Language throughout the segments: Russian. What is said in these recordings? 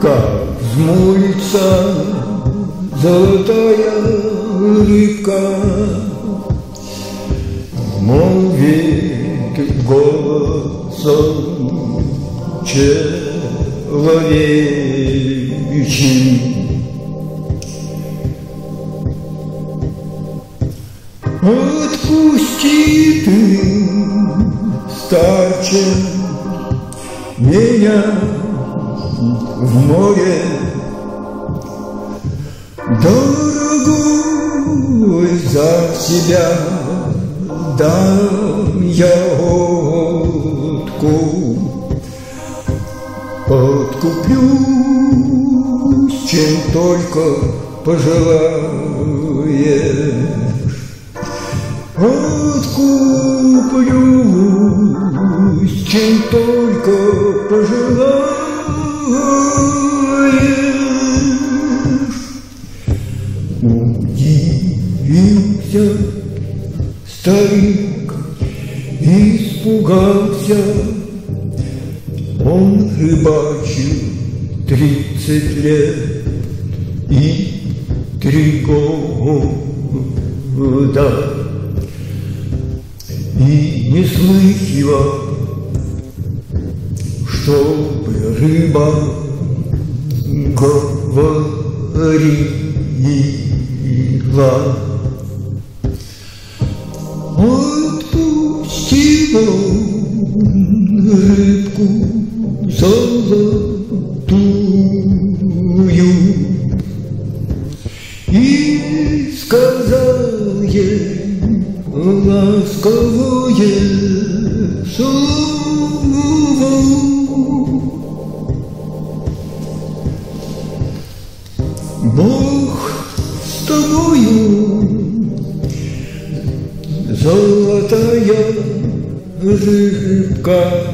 Как взмолится золотая рыбка, Молвит голосом человечьим. Только пожелаешь. Чтобы рыба говорила. Отпустила рыбку золотую и сказал ей ласковое рыбка,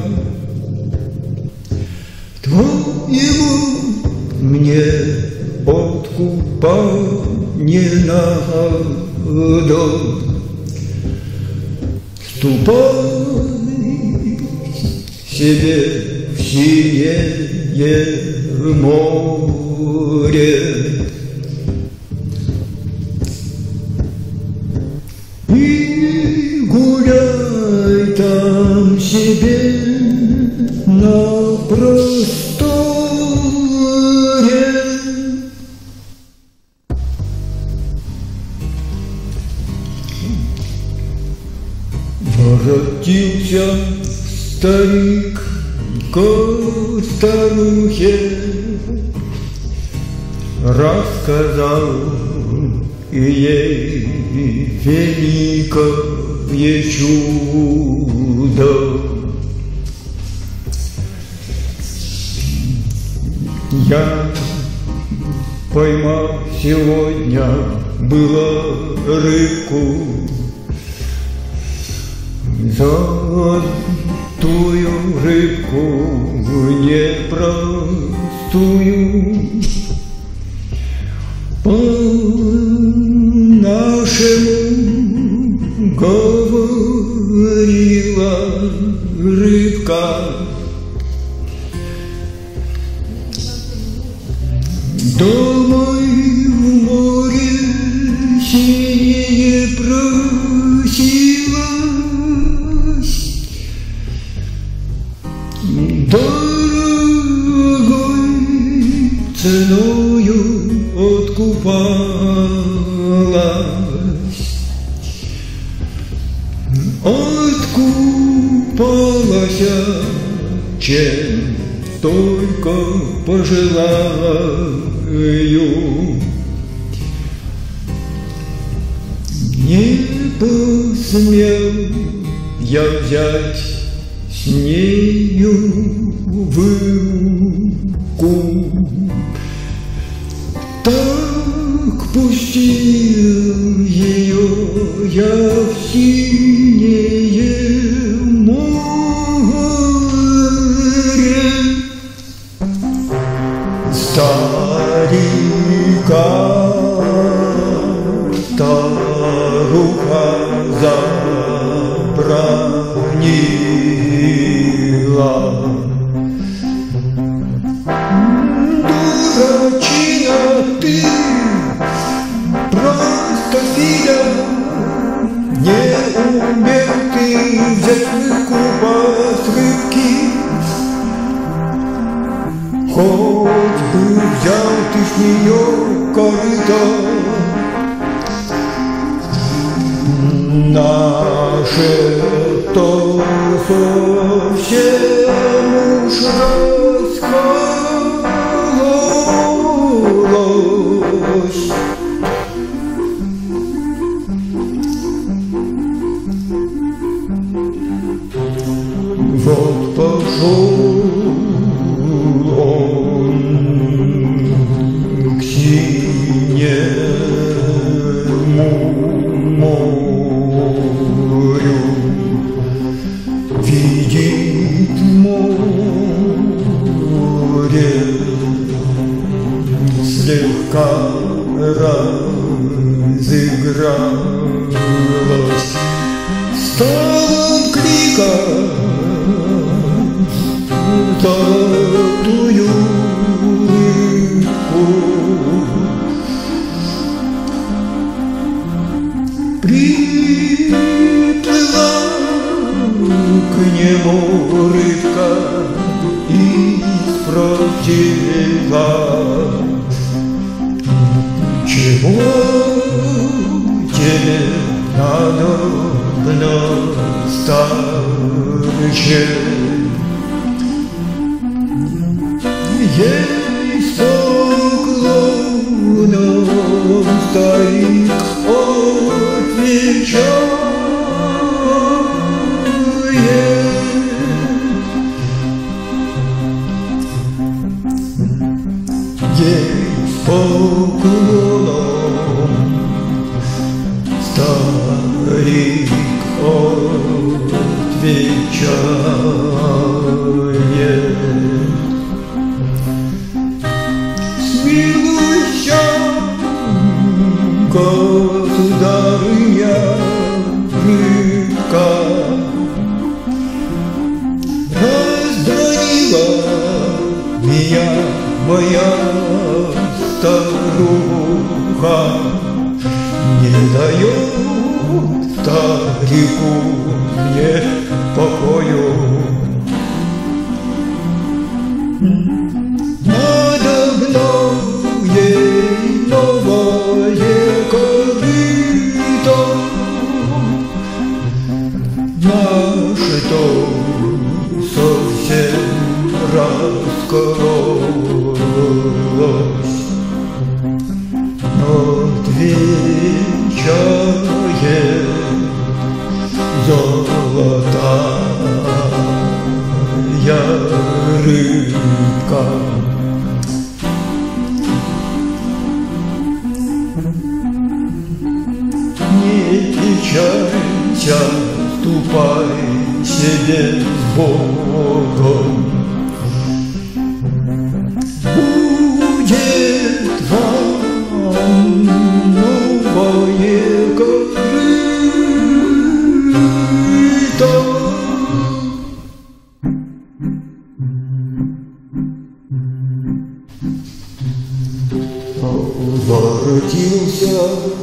Воротился старик к старухе, Рассказал ей великое чудо. Я поймал сегодня было рыбку Золотую рыбку непростую По-нашему говорила рыбка. Домой в море синее просилась, ценою откупалась. Откупалась, чем только пожелаю. Не посмел я взять с нею вырубку, Так пустил ее я в синее море. anunciando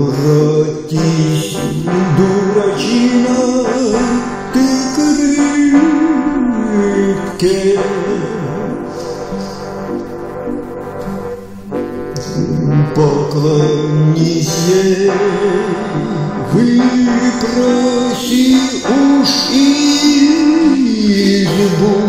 Воротись, дурачина, ты к рыбке. Поклонись ей, выпроси уж и любовь.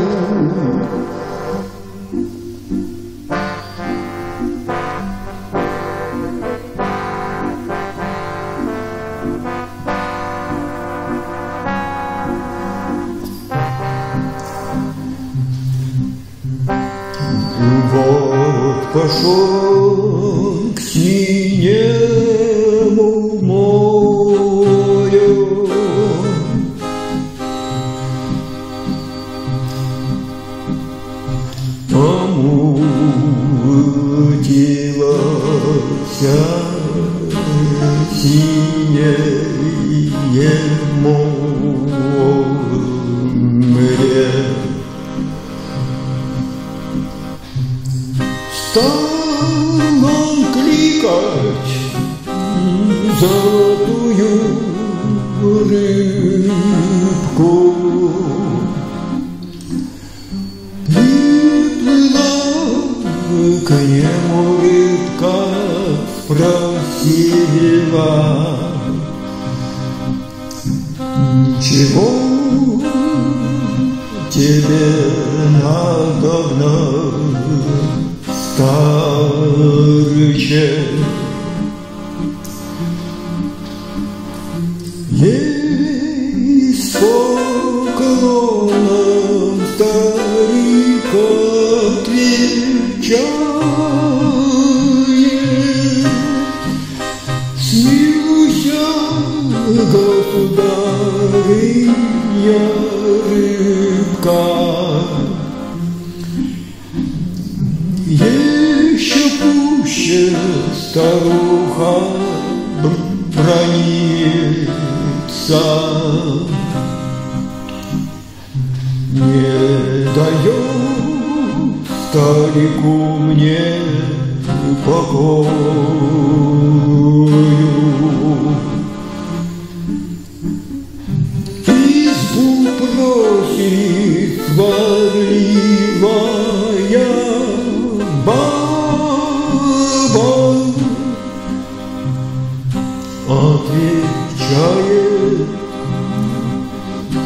Спросила Ничего тебе надобно, стариче Отвечает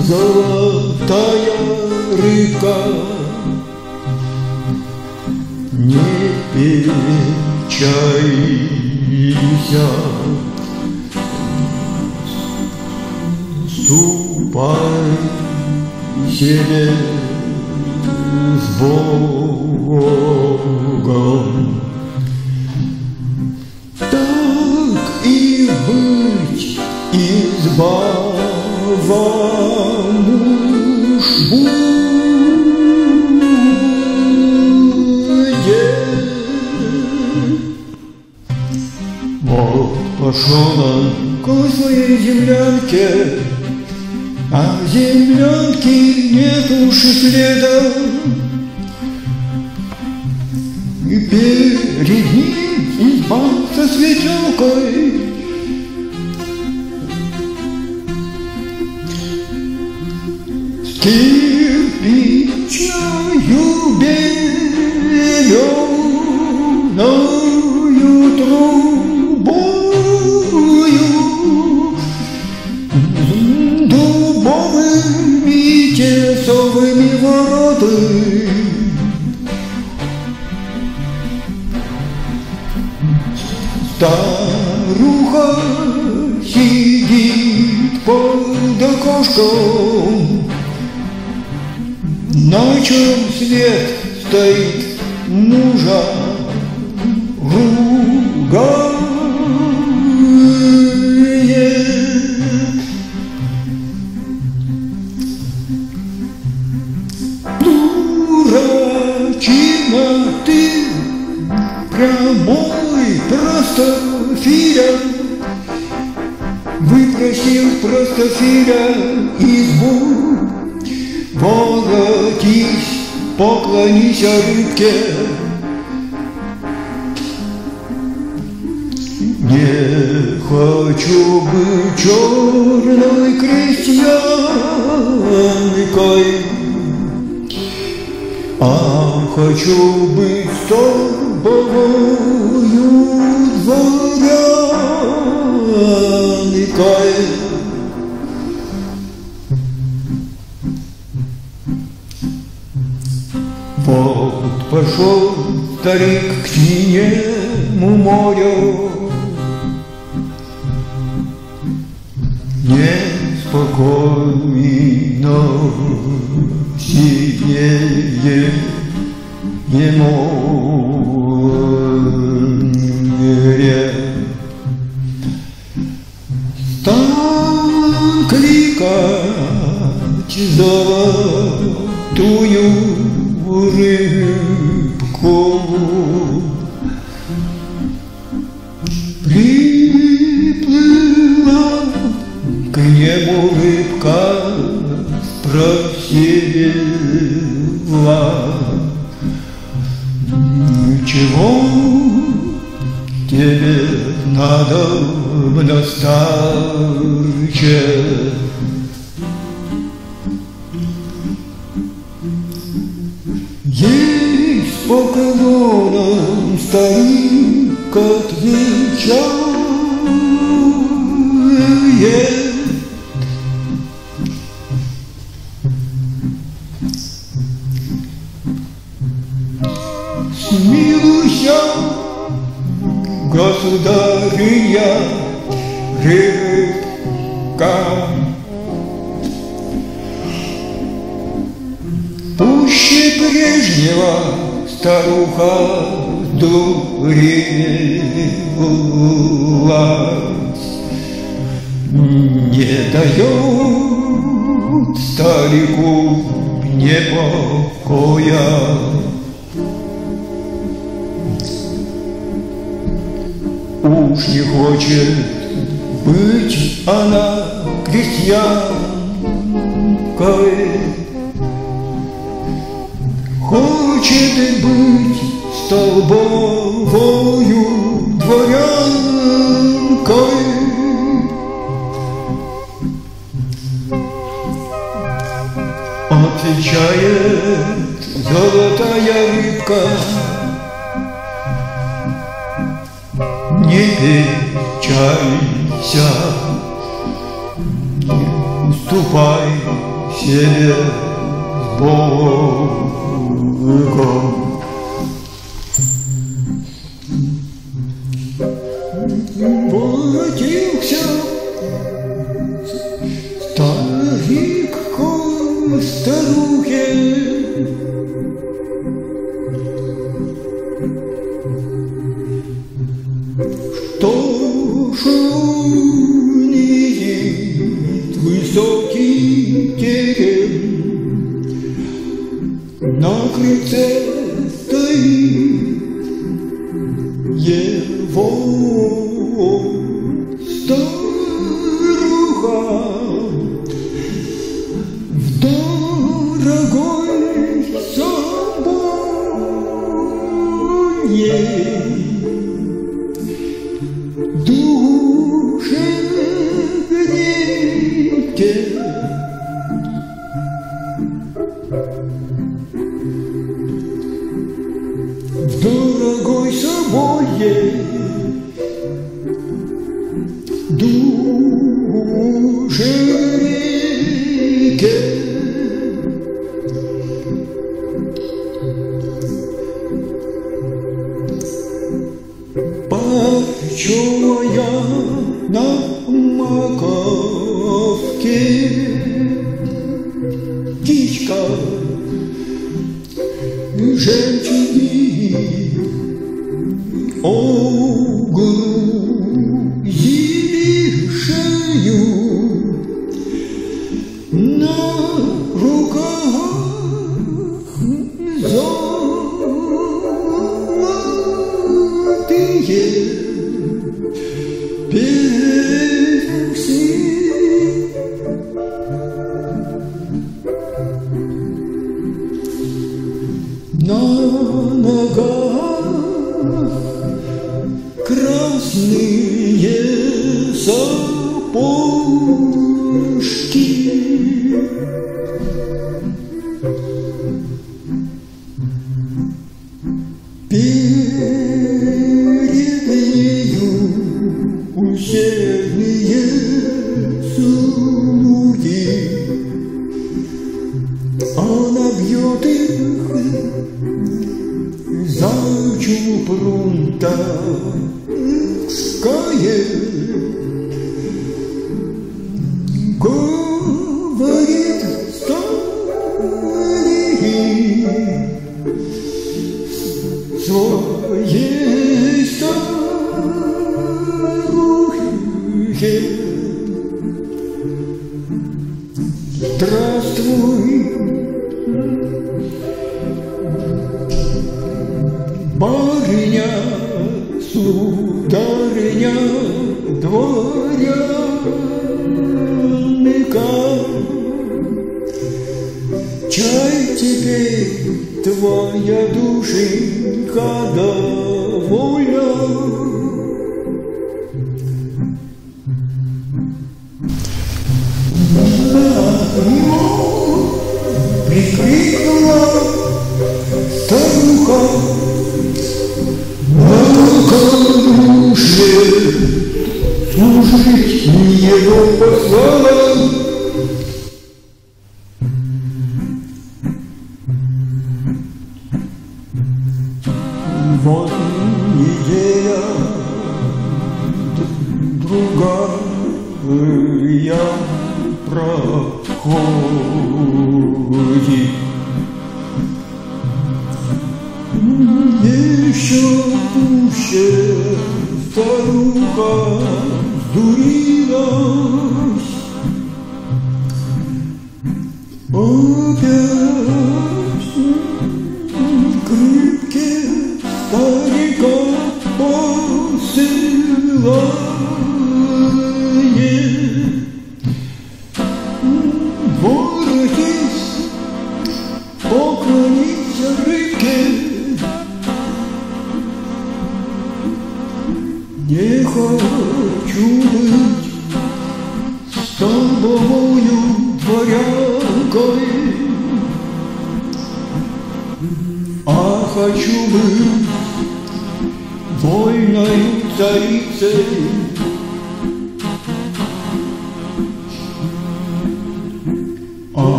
золотая рыбка Не печалься Ступай себе с Богом. Будет. Вот пошел он к своей землянке, А в землянке нет уж и следа. И перед ним изба со светелкой, Старуха сидит под окошком, чем свет стоит мужа ругает. Простофиля избу, Воротись, поклонись рыбке. Не хочу быть черной крестьянкой, а хочу быть с ему море. Стал кликать золотую рыбку. Приплыла к нему рыбка, спросила, старче? Ей rynku niepokoja. Уж не хочет быть она крестьянкой, Хочет быть столбовою дворянкой. Кончает золотая рыбка. Не печалься, не уступай себе с Богом. New Year's. So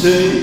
Say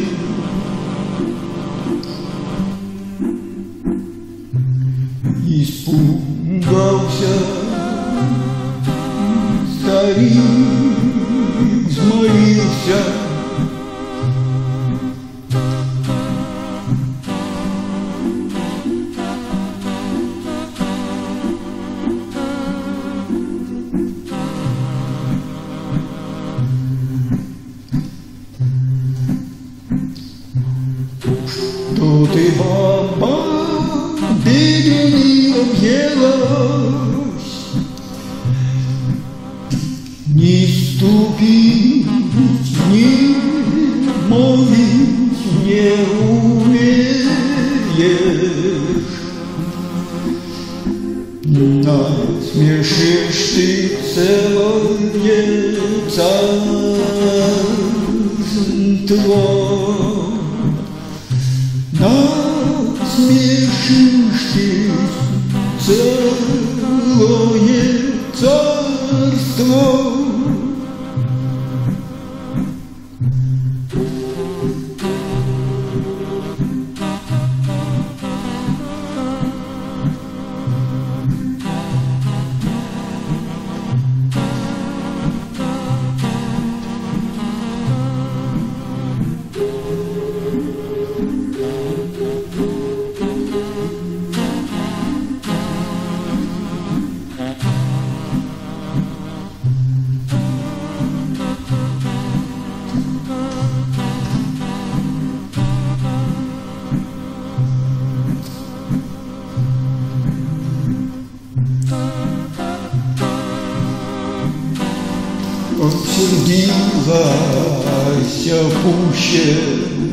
پوش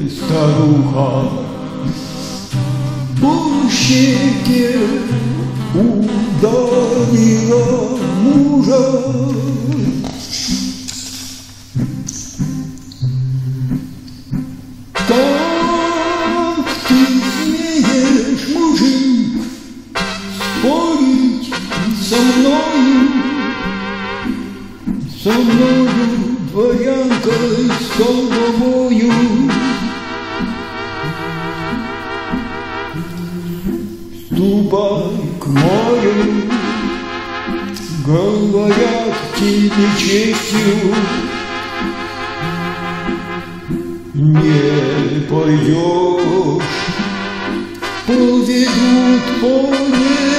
سروها поведут по неволе.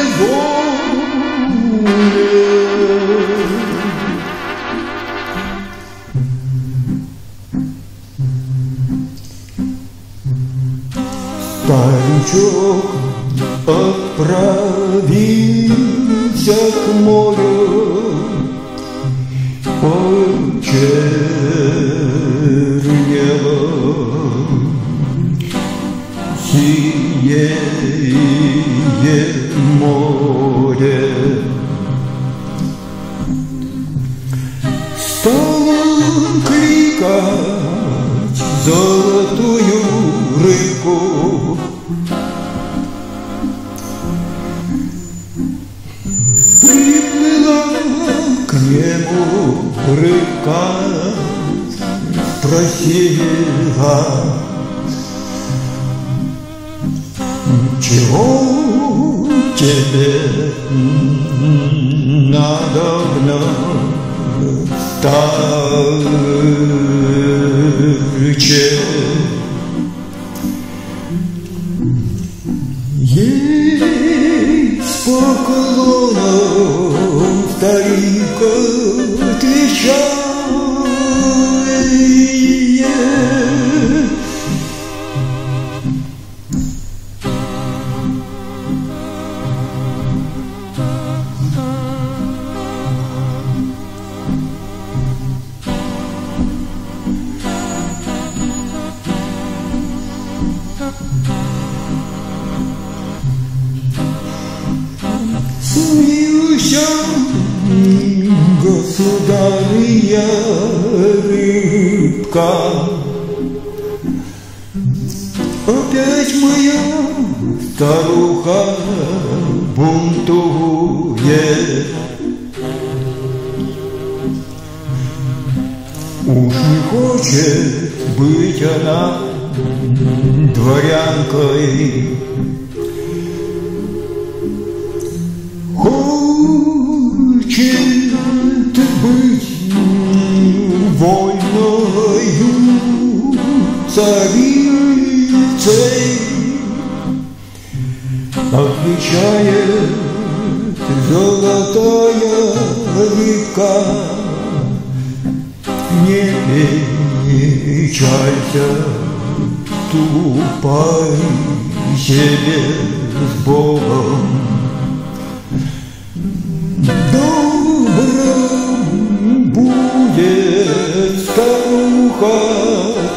Паручок отправился к морю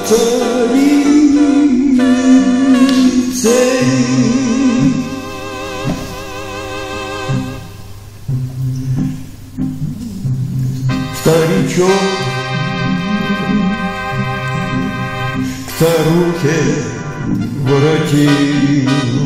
царицей. Старичок к старухе воротил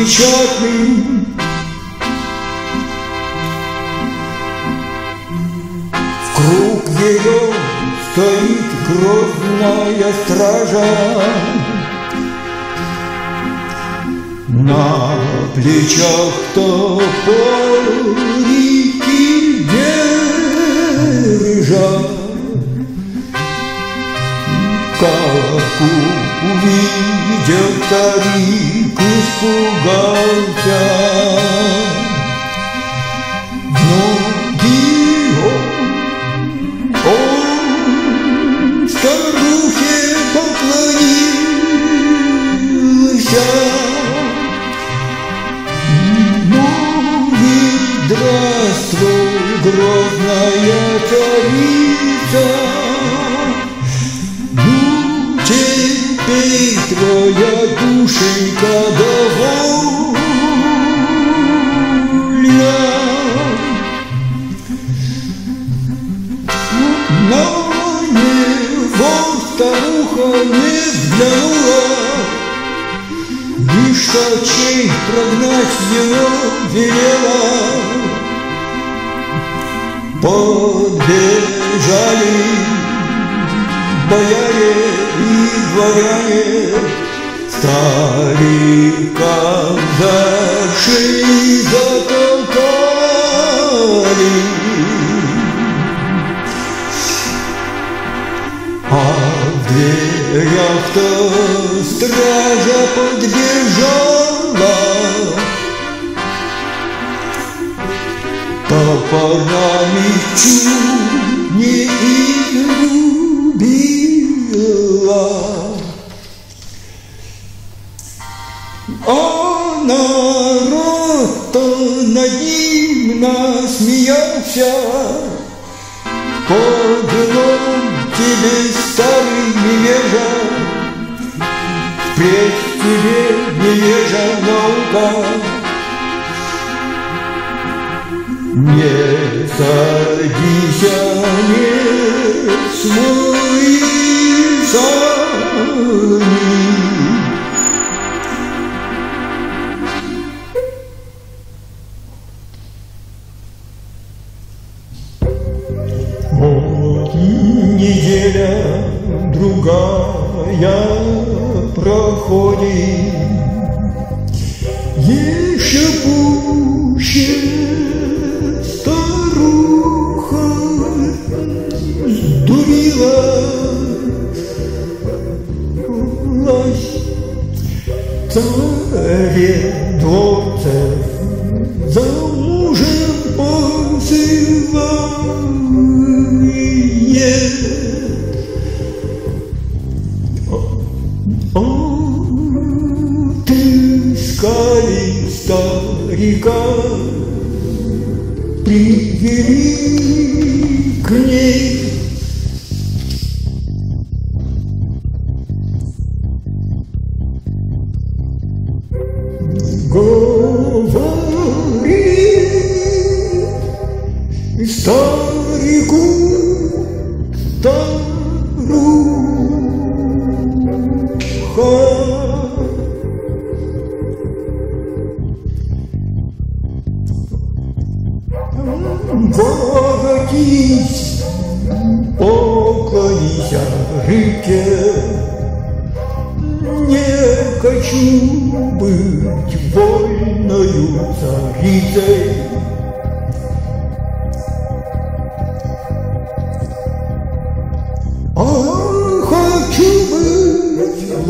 печатным. В круг ее стоит грозная стража, На плечах топорики держа. Как увидел старик, испугался. Ноги он, он старухе поклонился. Ну и здравствуй, грозная царица, твоя душенька довольна. На него старуха не взглянула, Лишь очей прогнать его велела. Подбежали бояре и дворяне Старикам за затолкали А в дверях-то стража подбежала Топорами чуть не изрубила А народ-то над ним насмеялся По делам тебе старый невежа Впредь тебе невежа наука Не садись, не смой сани Вот неделя другая проходит, Еще пуще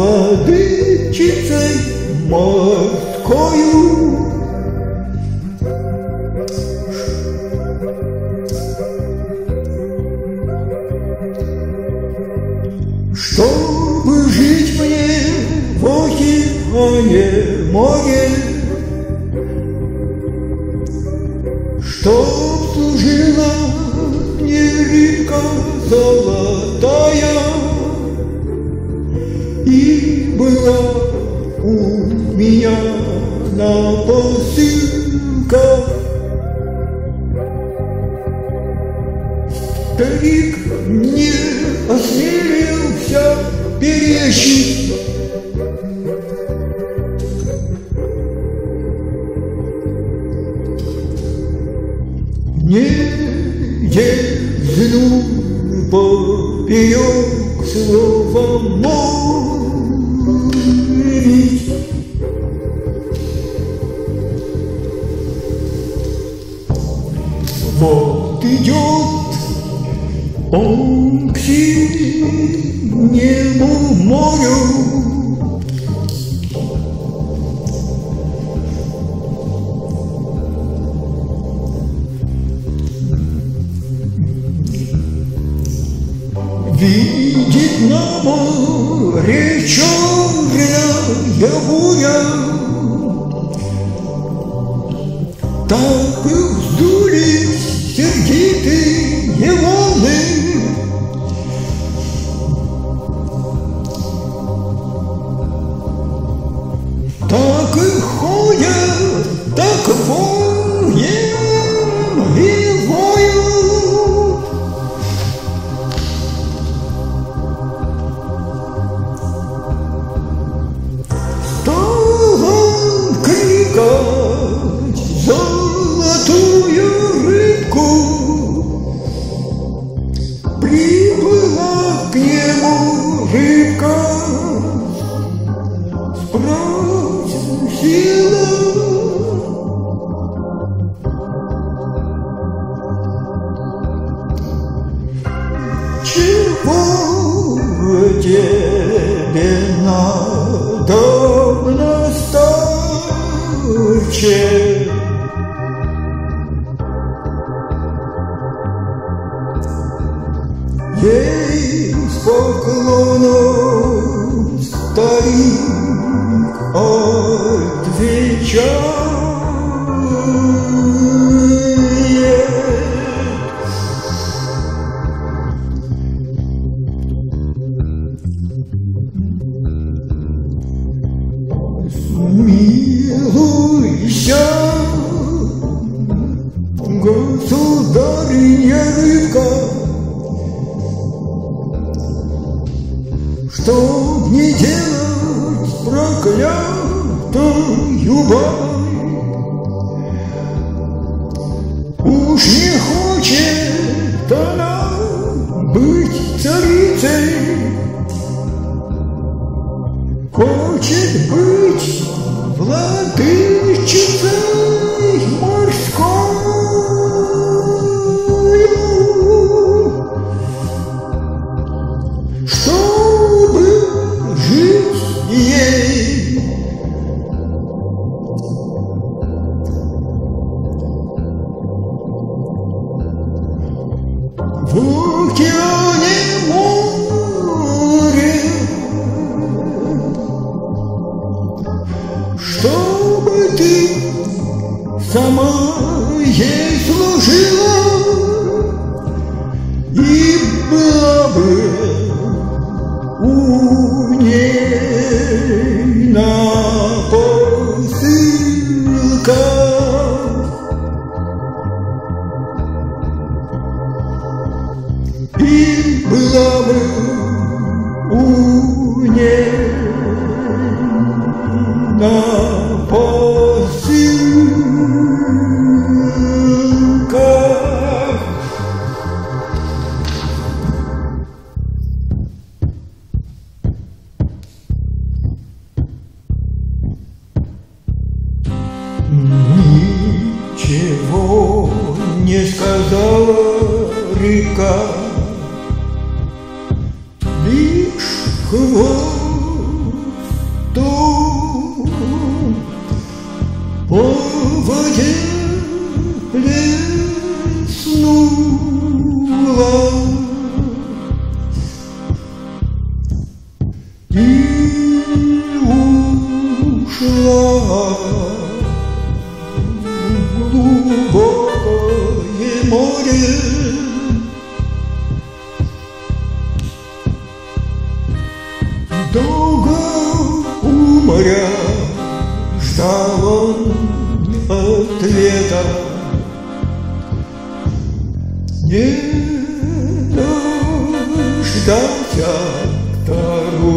владычицей морскою. Видит на море черная буря Так и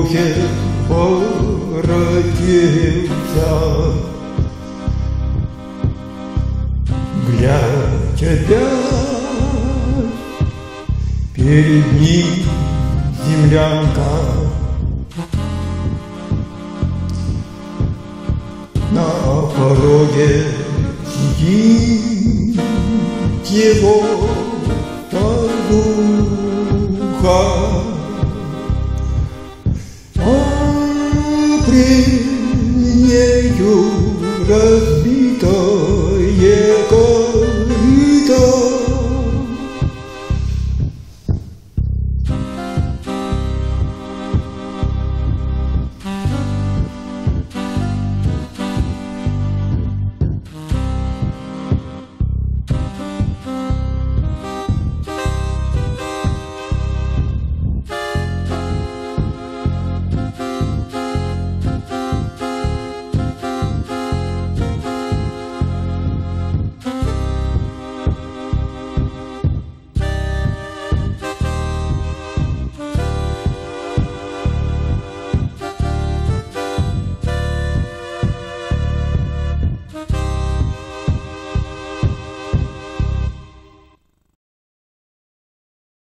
руке породился. Для тебя перед ним землянка. На пороге сидит его